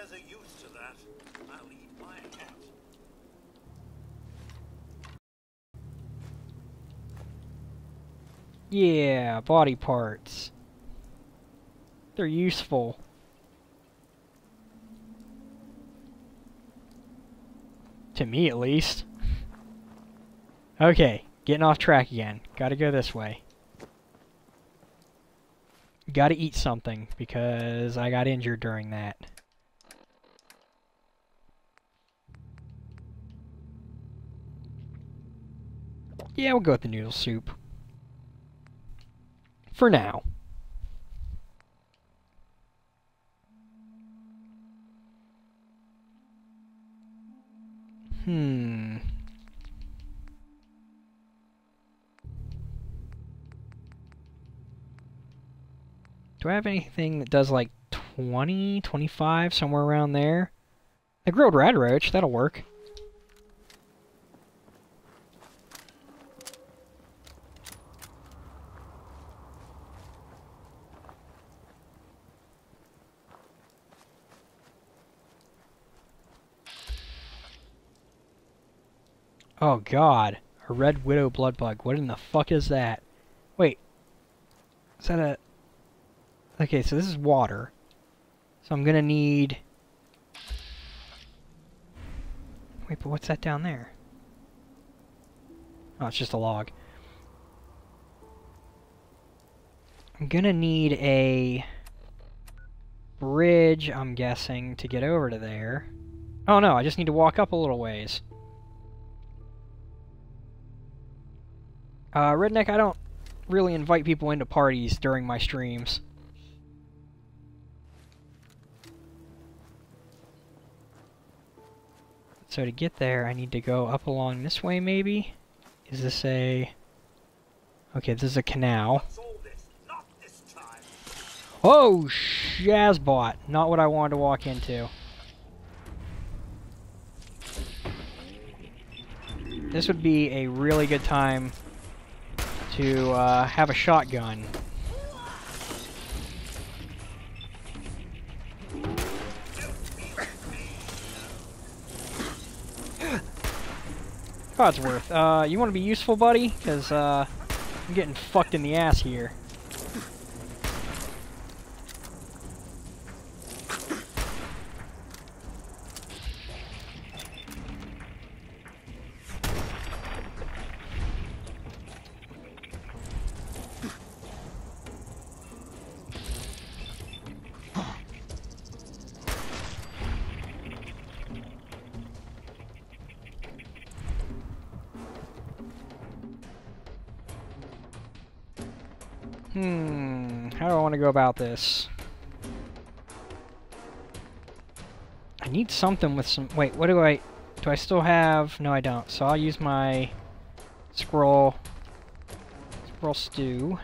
there's a use to that, I'll my. Yeah, body parts. They're useful. To me, at least. Okay, getting off track again. Gotta go this way. Gotta eat something, because I got injured during that. Yeah, we'll go with the noodle soup. For now. Hmm. Do I have anything that does like 20, 25, somewhere around there? A grilled radroach, that'll work. Oh god. A red widow blood bug. What in the fuck is that? Wait. Is that a... Okay, so this is water. So I'm gonna need... Wait, but what's that down there? Oh, it's just a log. I'm gonna need a bridge, I'm guessing, to get over to there. Oh no, I just need to walk up a little ways. Uh, Redneck, I don't really invite people into parties during my streams. So to get there, I need to go up along this way, maybe? Is this a... Okay, this is a canal. Oh, Shazbot! Not what I wanted to walk into. This would be a really good time to uh, have a shotgun. Codsworth, uh, you want to be useful, buddy? Because, uh, I'm getting fucked in the ass here. Hmm, how do I want to go about this? I need something with some... Wait, what do I... Do I still have... No, I don't. So I'll use my squirrel... Squirrel stew.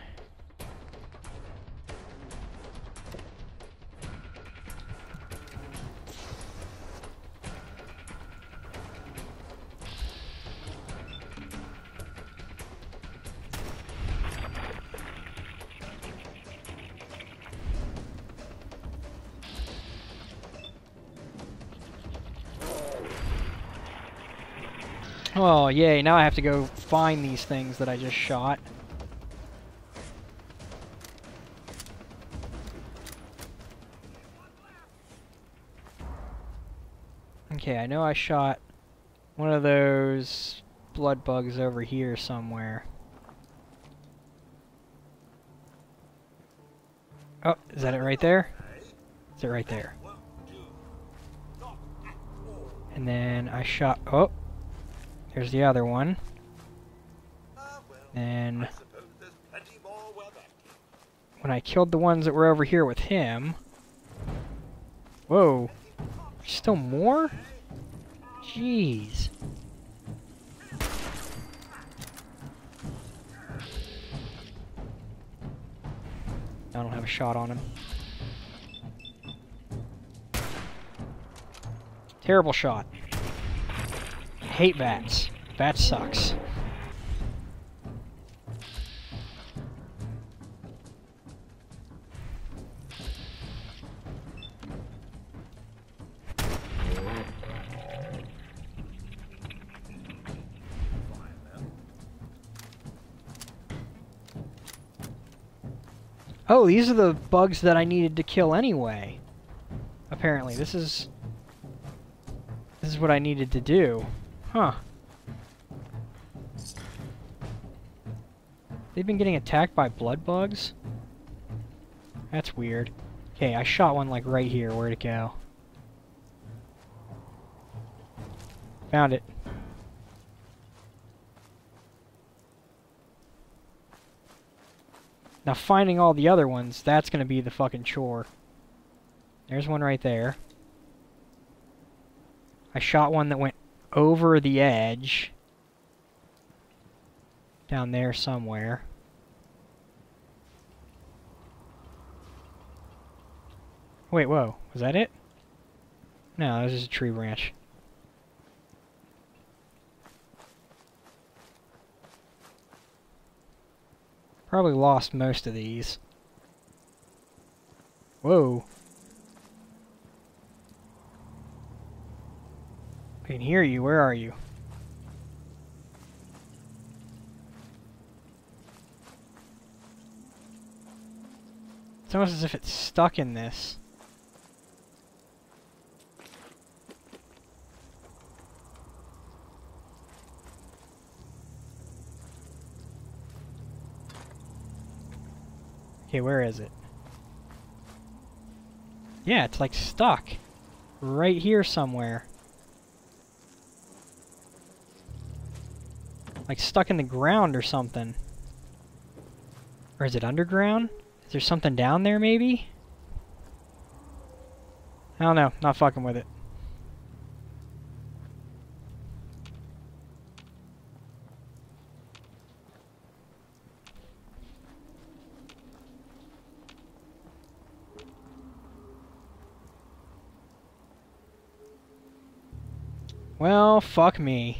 Oh, yay, now I have to go find these things that I just shot. Okay, I know I shot one of those blood bugs over here somewhere. Oh, is that it right there? Is it right there? And then I shot... Oh! There's the other one. And when I killed the ones that were over here with him... Whoa. There's still more? Jeez. I don't have a shot on him. Terrible shot hate bats. Bat sucks. Oh, these are the bugs that I needed to kill anyway. Apparently, this is... This is what I needed to do. Huh. They've been getting attacked by blood bugs? That's weird. Okay, I shot one like right here. Where'd it go? Found it. Now finding all the other ones, that's gonna be the fucking chore. There's one right there. I shot one that went over the edge. Down there somewhere. Wait, whoa. Was that it? No, that was just a tree branch. Probably lost most of these. Whoa. I can hear you. Where are you? It's almost as if it's stuck in this. Okay, where is it? Yeah, it's like stuck. Right here somewhere. Like stuck in the ground or something. Or is it underground? Is there something down there maybe? I don't know. Not fucking with it. Well, fuck me.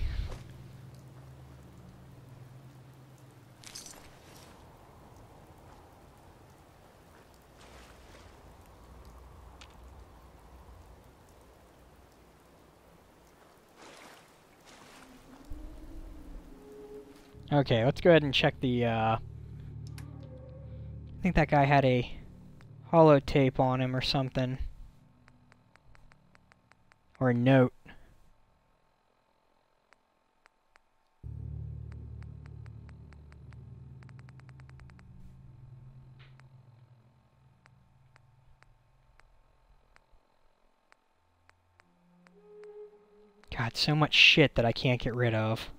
Okay, let's go ahead and check the, uh... I think that guy had a holotape on him or something. Or a note. God, so much shit that I can't get rid of.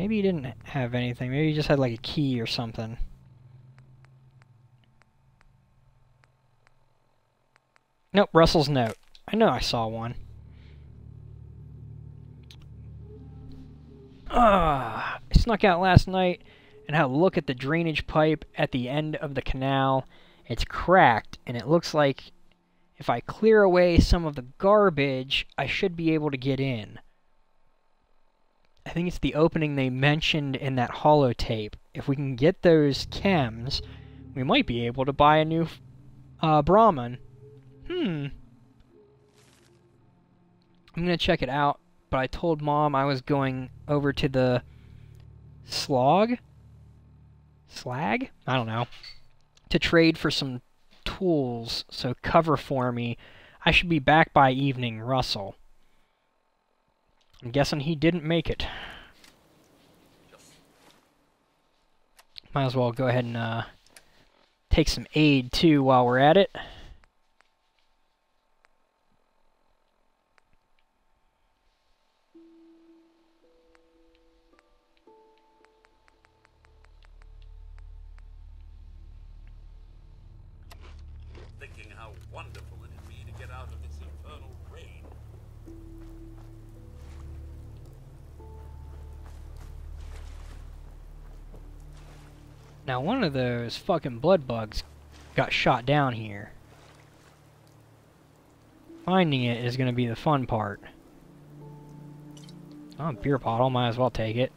Maybe he didn't have anything. Maybe he just had like a key or something. Nope, Russell's note. I know I saw one. Ah, I snuck out last night and had a look at the drainage pipe at the end of the canal. It's cracked, and it looks like if I clear away some of the garbage, I should be able to get in. I think it's the opening they mentioned in that holotape. If we can get those chems, we might be able to buy a new uh, Brahmin. Hmm. I'm gonna check it out, but I told Mom I was going over to the slog slag? I don't know. To trade for some tools, so cover for me. I should be back by evening, Russell. I'm guessing he didn't make it. Might as well go ahead and uh, take some aid, too, while we're at it. Thinking how wonderful Now, one of those fucking blood bugs got shot down here. Finding it is going to be the fun part. Oh, beer bottle. Might as well take it.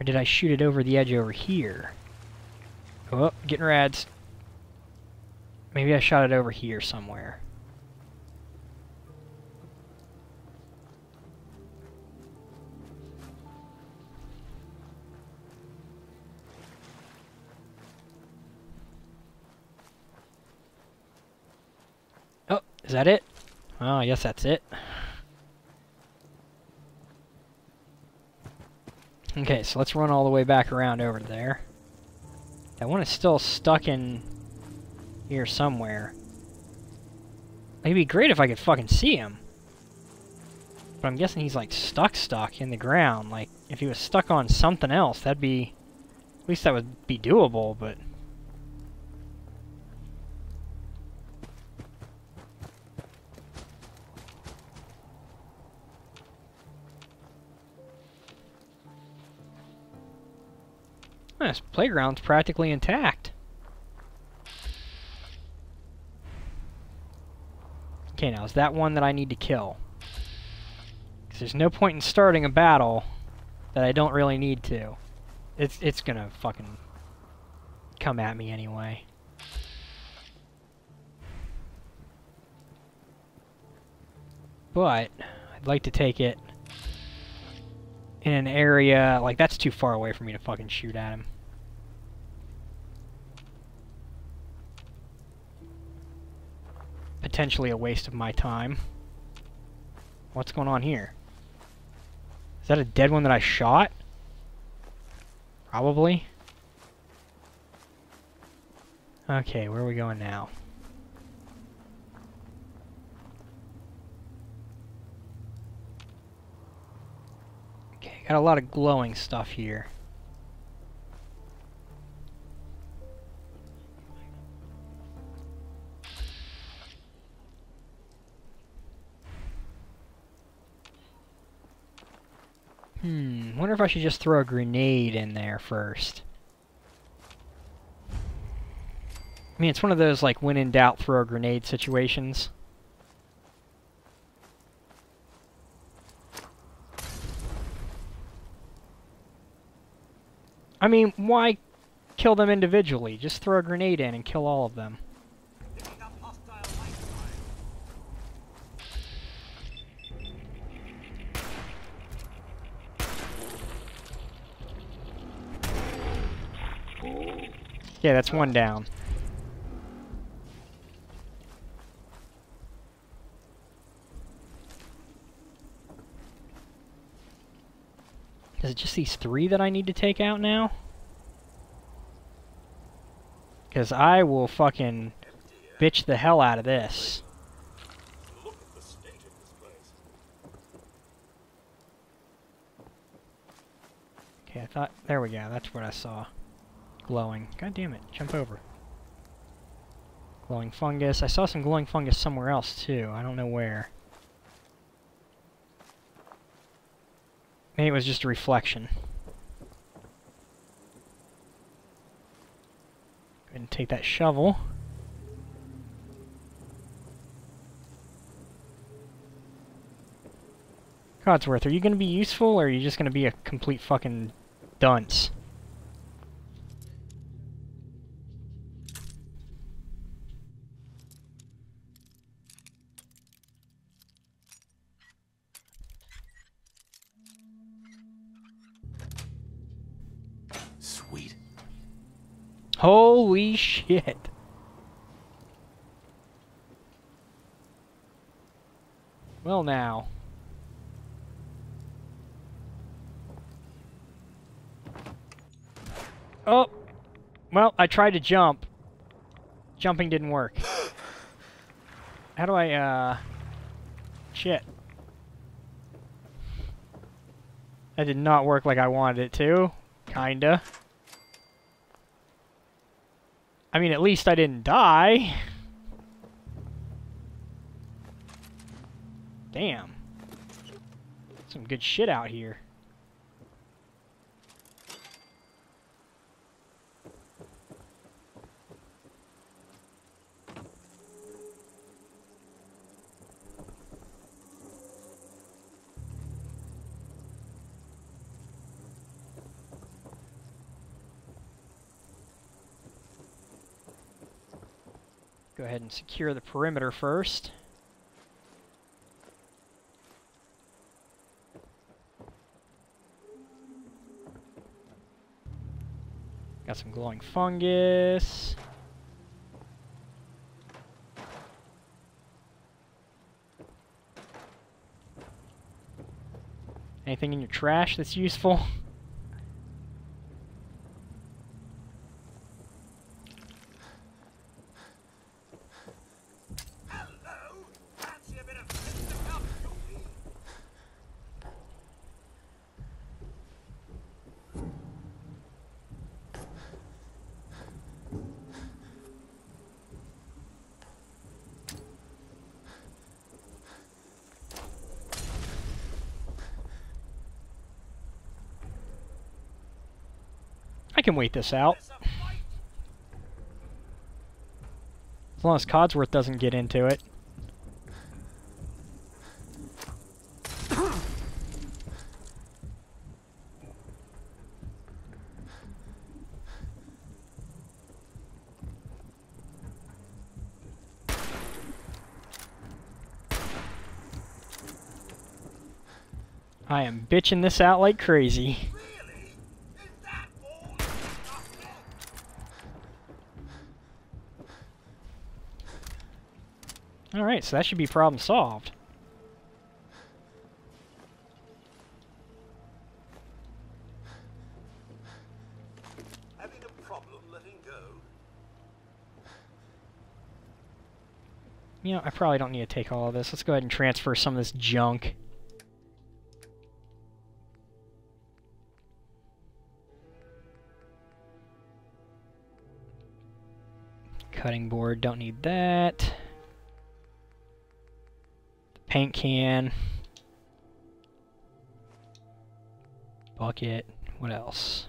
Or did I shoot it over the edge over here? Oh, getting rads. Maybe I shot it over here somewhere. Is that it? Oh, I guess that's it. Okay, so let's run all the way back around over there. That one is still stuck in here somewhere. It'd be great if I could fucking see him. But I'm guessing he's like stuck stuck in the ground. Like, if he was stuck on something else, that'd be... At least that would be doable, but... This playground's practically intact. Okay, now is that one that I need to kill? Because there's no point in starting a battle that I don't really need to. It's it's gonna fucking come at me anyway. But I'd like to take it in an area like that's too far away for me to fucking shoot at him. Potentially a waste of my time. What's going on here? Is that a dead one that I shot? Probably. Okay, where are we going now? Okay, got a lot of glowing stuff here. Hmm, wonder if I should just throw a grenade in there first. I mean, it's one of those, like, when in doubt, throw a grenade situations. I mean, why kill them individually? Just throw a grenade in and kill all of them. Picking up hostile light sign. Yeah, that's one down. Is it just these three that I need to take out now? Because I will fucking bitch the hell out of this. Okay, I thought... There we go, that's what I saw. Glowing. God damn it, jump over. Glowing fungus. I saw some glowing fungus somewhere else, too. I don't know where. Maybe it was just a reflection. Go ahead and take that shovel. Codsworth, are you going to be useful, or are you just going to be a complete fucking dunce? Holy shit. Well now. Oh! Well, I tried to jump. Jumping didn't work. How do I, uh... Shit. That did not work like I wanted it to. Kinda. I mean, at least I didn't die. Damn. Some good shit out here. Go ahead and secure the perimeter first. Got some glowing fungus. Anything in your trash that's useful? can wait this out. As long as Codsworth doesn't get into it. I am bitching this out like crazy. Really? Is that all you've got left? Alright, so that should be problem solved. Having a problem letting go? You know, I probably don't need to take all of this. Let's go ahead and transfer some of this junk. Cutting board, don't need that. Paint can. Bucket. What else?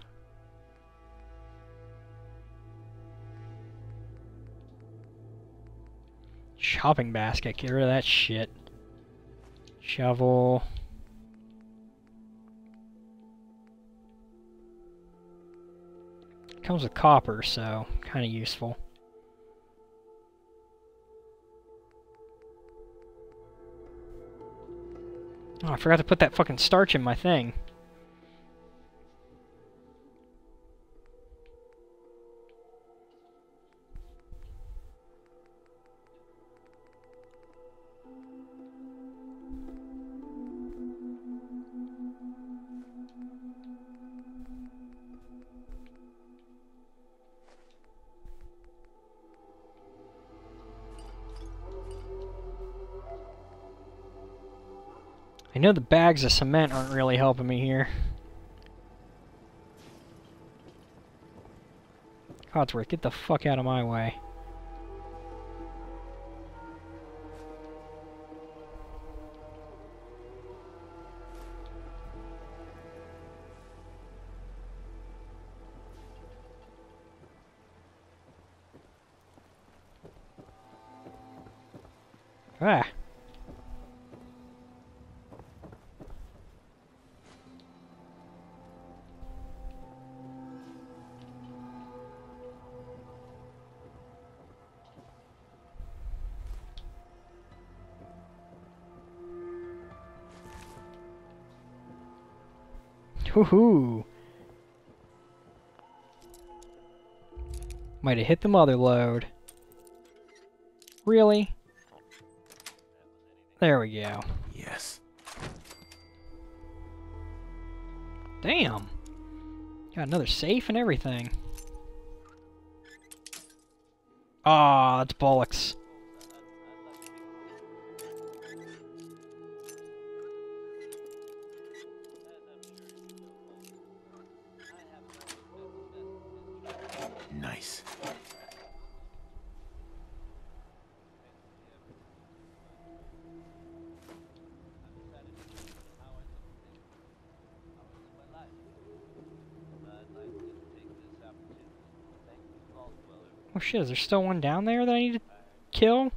Chopping basket. Get rid of that shit. Shovel. Comes with copper, so kind of useful. Oh, I forgot to put that fucking starch in my thing. Know the bags of cement aren't really helping me here. Codsworth, get the fuck out of my way. Woohoo! Might have hit the mother load. Really? There we go. Yes. Damn! Got another safe and everything. Ah, that's bollocks. Shit, is there still one down there that I need to kill?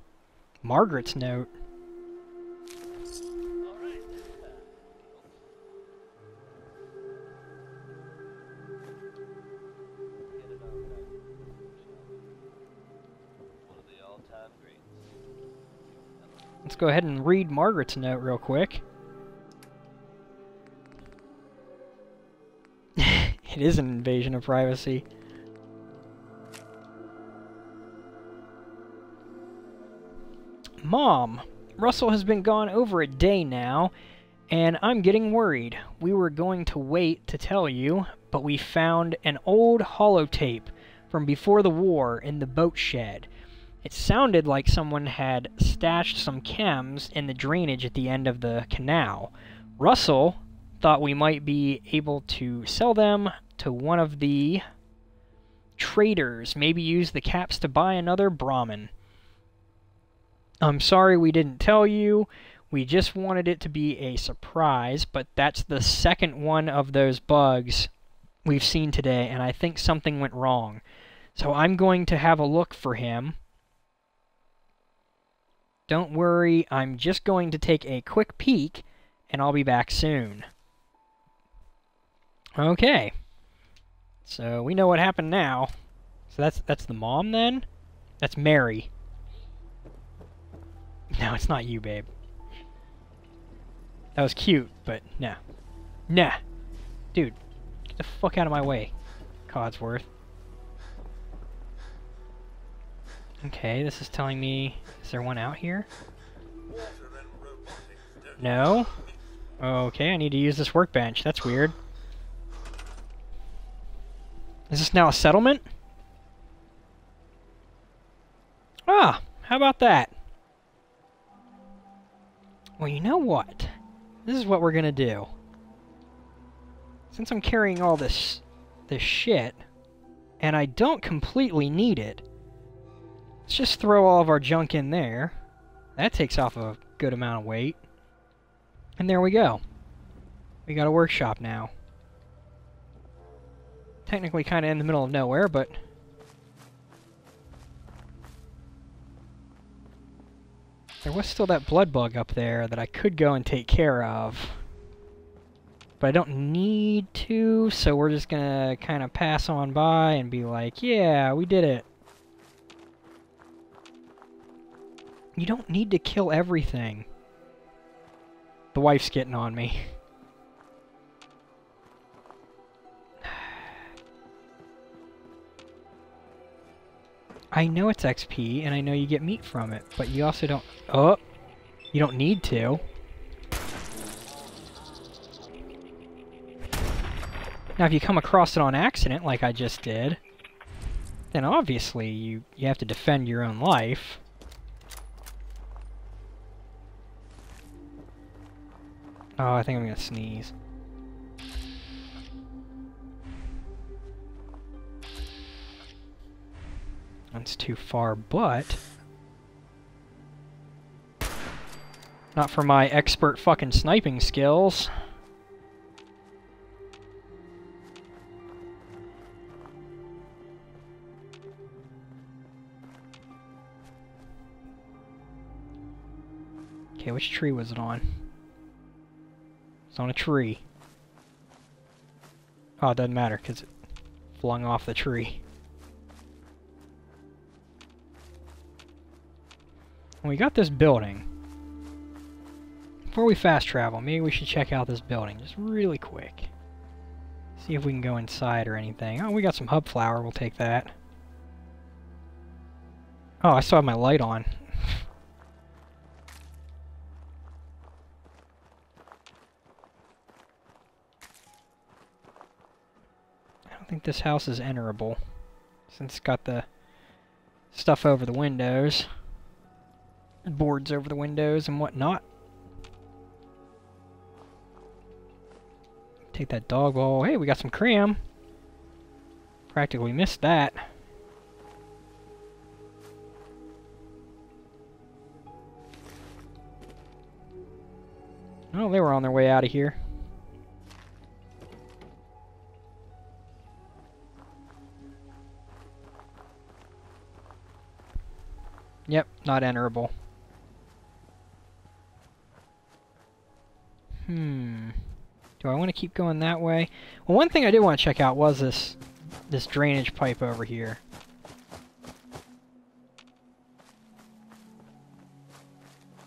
Margaret's note. Let's go ahead and read Margaret's note real quick. it is an invasion of privacy. Mom, Russell has been gone over a day now, and I'm getting worried. We were going to wait to tell you, but we found an old holotape from before the war in the boat shed. It sounded like someone had stashed some chems in the drainage at the end of the canal. Russell thought we might be able to sell them to one of the traders, maybe use the caps to buy another Brahmin. I'm sorry we didn't tell you. We just wanted it to be a surprise, but that's the second one of those bugs we've seen today, and I think something went wrong. So I'm going to have a look for him. Don't worry, I'm just going to take a quick peek, and I'll be back soon. Okay. So we know what happened now. So that's that's the mom then? That's Mary. No, it's not you, babe. That was cute, but nah. Nah. Dude, get the fuck out of my way, Codsworth. Okay, this is telling me... Is there one out here? No? Okay, I need to use this workbench. That's weird. Is this now a settlement? Ah, how about that? Well, you know what? This is what we're gonna do. Since I'm carrying all this this shit, and I don't completely need it, let's just throw all of our junk in there. That takes off a good amount of weight. And there we go. We got a workshop now. Technically kind of in the middle of nowhere, but... There was still that blood bug up there that I could go and take care of. But I don't need to, so we're just gonna kind of pass on by and be like, yeah, we did it. You don't need to kill everything. The wife's getting on me. I know it's XP, and I know you get meat from it, but you also don't... Oh! You don't need to. Now, if you come across it on accident, like I just did, then obviously you, you have to defend your own life. Oh, I think I'm gonna sneeze. That's too far, but... Not for my expert fucking sniping skills. Okay, which tree was it on? It's on a tree. Oh, it doesn't matter, because it flung off the tree. We got this building. Before we fast travel, maybe we should check out this building, just really quick. See if we can go inside or anything. Oh, we got some hub flower, we'll take that. Oh, I still have my light on. I don't think this house is enterable, since it's got the stuff over the windows boards over the windows and whatnot. Take that dog ball. Hey, we got some cram. Practically missed that. Oh, they were on their way out of here. Yep, not enterable. Do I want to keep going that way? Well, one thing I did want to check out was this this drainage pipe over here.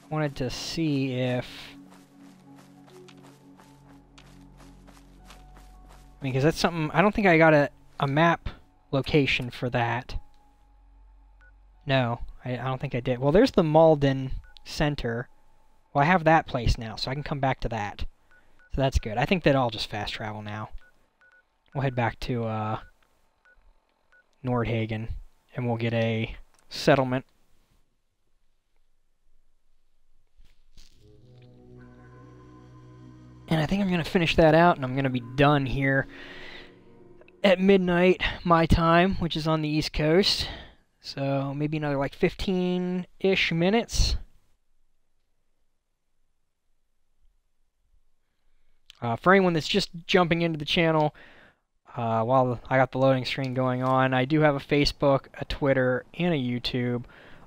Wanted to see if... I mean, because that's something... I don't think I got a, a map location for that. No, I, I don't think I did. Well, there's the Malden Center. Well, I have that place now, so I can come back to that. So that's good. I think that I'll just fast travel now. We'll head back to, uh... Nordhagen, and we'll get a settlement. And I think I'm going to finish that out, and I'm going to be done here at midnight, my time, which is on the East Coast. So maybe another like 15-ish minutes. Uh, for anyone that's just jumping into the channel, uh, while I got the loading screen going on, I do have a Facebook, a Twitter, and a YouTube,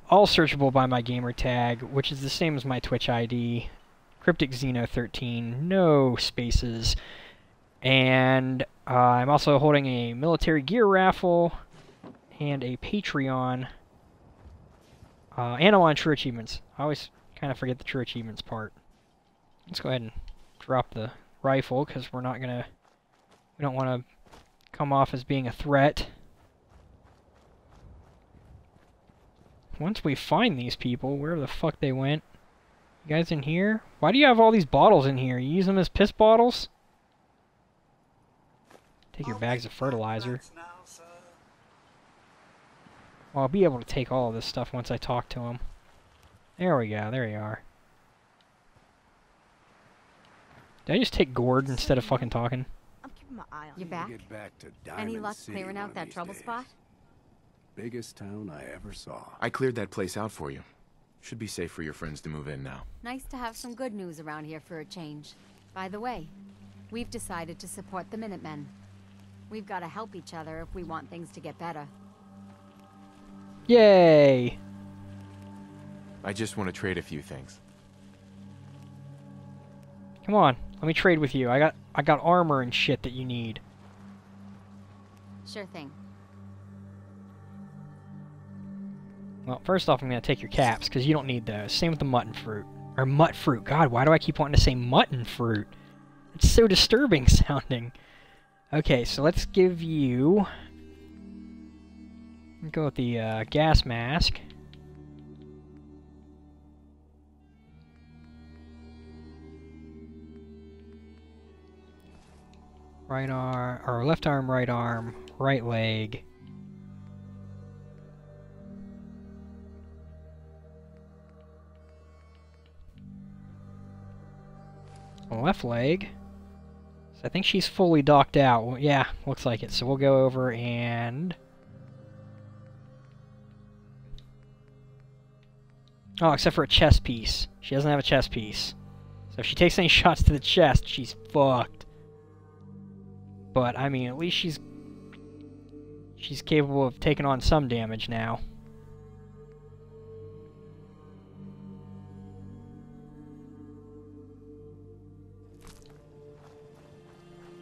all searchable by my gamer tag, which is the same as my Twitch ID, Cryptic Xeno 13, no spaces. And uh, I'm also holding a military gear raffle and a Patreon. Uh, and I'm on True Achievements. I always kind of forget the True Achievements part. Let's go ahead and drop the rifle because we're not gonna. We don't want to come off as being a threat. Once we find these people, wherever the fuck they went. You guys in here? Why do you have all these bottles in here? You use them as piss bottles? Take your bags of fertilizer. Well, I'll be able to take all of this stuff once I talk to him. There we go, there you are. Did I just take gourd instead of fucking talking? I'm keeping my eye on You you. back? Get back to Any luck City clearing out that trouble days. spot? Biggest town I ever saw. I cleared that place out for you. Should be safe for your friends to move in now. Nice to have some good news around here for a change. By the way, we've decided to support the Minutemen. We've got to help each other if we want things to get better. Yay! I just want to trade a few things. Come on, let me trade with you. I got I got armor and shit that you need. Sure thing. Well, first off, I'm gonna take your caps because you don't need those. Same with the mutton fruit or mutt fruit. God, why do I keep wanting to say mutton fruit? It's so disturbing sounding. Okay, so let's give you. Go with the uh, gas mask. Right arm, or left arm, right arm, right leg. left leg. So I think she's fully docked out. Well, yeah, looks like it. So we'll go over and... Oh, except for a chest piece. She doesn't have a chest piece. So if she takes any shots to the chest, she's fucked. But, I mean, at least she's... She's capable of taking on some damage now.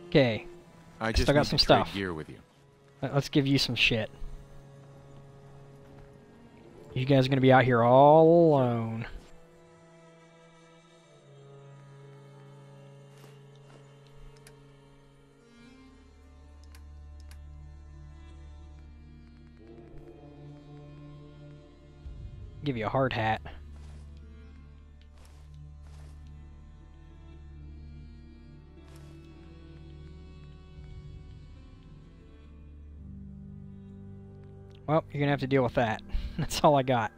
Okay, I just Still got some stuff. gear with you. let- let's give you some shit. You guys are gonna be out here all alone. Give you a hard hat. Well, you're gonna have to deal with that. That's all I got.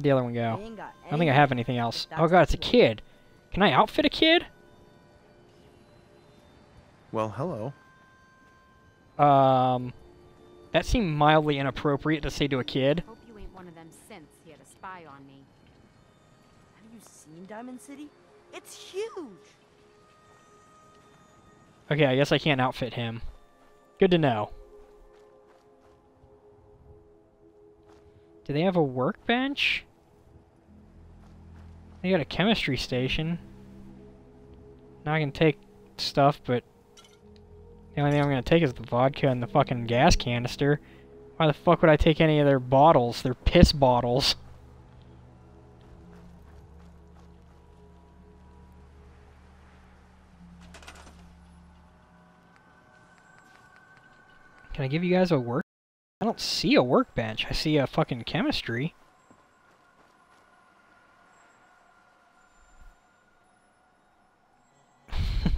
Where'd the other one go? They ain't got I don't think I have anything else. Oh god, it's a kid. Can I outfit a kid? Well, hello. Um, that seemed mildly inappropriate to say to a kid. Hope you ain't one of them synths here to spy on me. Have you seen Diamond City? It's huge. Okay, I guess I can't outfit him. Good to know. Do they have a workbench? They got a chemistry station. Now I can take stuff, but the only thing I'm gonna take is the vodka and the fucking gas canister. Why the fuck would I take any of their bottles? They're piss bottles. Can I give you guys a work? I don't see a workbench. I see a fucking chemistry.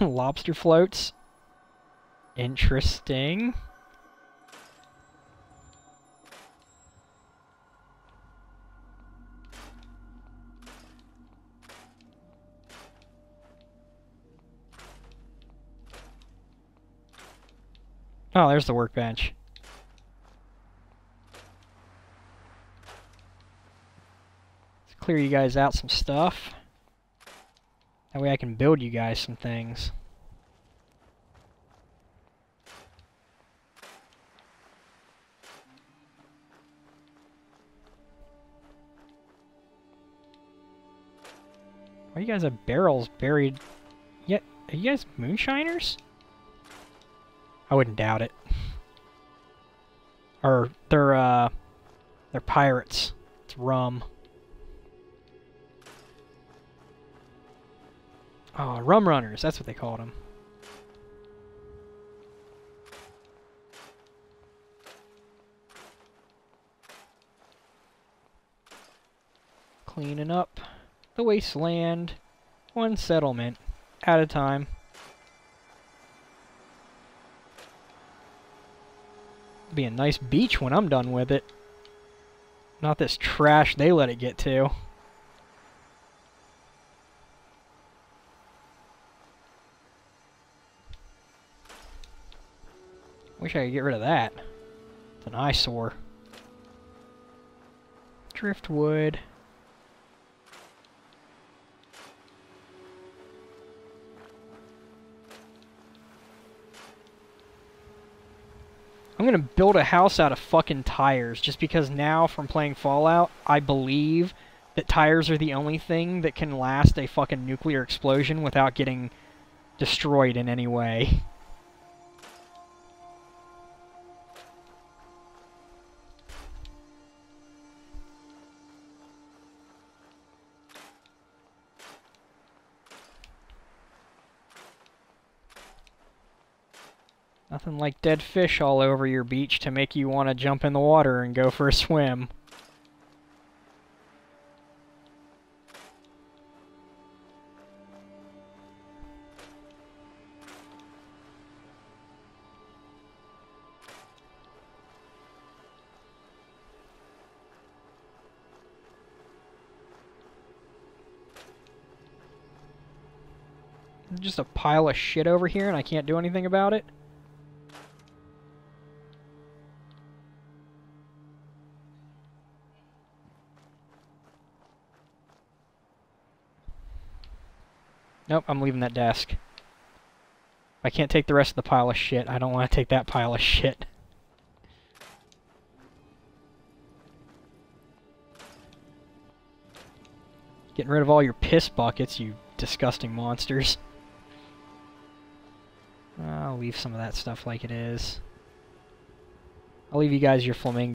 Lobster floats. Interesting. Oh, there's the workbench. Let's clear you guys out some stuff. That way I can build you guys some things. Why you guys have barrels buried? Yet, are you guys moonshiners? I wouldn't doubt it. Or they're uh, they're pirates. It's rum. Oh, rum runners. That's what they called them. Cleaning up the wasteland, one settlement at a time. Be a nice beach when I'm done with it. Not this trash they let it get to. Wish I could get rid of that. It's an eyesore. Driftwood. I'm gonna build a house out of fucking tires just because now from playing Fallout, I believe that tires are the only thing that can last a fucking nuclear explosion without getting destroyed in any way. Nothing like dead fish all over your beach to make you want to jump in the water and go for a swim. Just a pile of shit over here and I can't do anything about it? Nope, I'm leaving that desk. I can't take the rest of the pile of shit. I don't want to take that pile of shit. Getting rid of all your piss buckets, you disgusting monsters. I'll leave some of that stuff like it is. I'll leave you guys your flamingo.